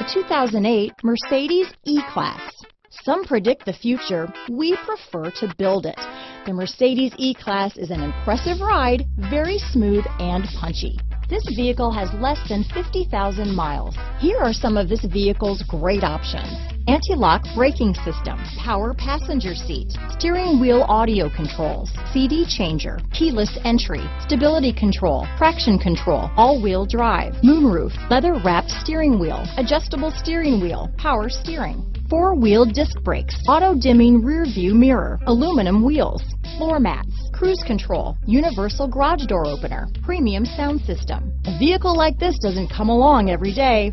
The 2008 Mercedes E-Class. Some predict the future, we prefer to build it. The Mercedes E-Class is an impressive ride, very smooth and punchy. This vehicle has less than 50,000 miles. Here are some of this vehicle's great options. Anti-lock braking system, power passenger seat, steering wheel audio controls, CD changer, keyless entry, stability control, traction control, all-wheel drive, moonroof, leather wrapped steering wheel, adjustable steering wheel, power steering, four-wheel disc brakes, auto-dimming rear view mirror, aluminum wheels, floor mats, cruise control, universal garage door opener, premium sound system. A vehicle like this doesn't come along every day.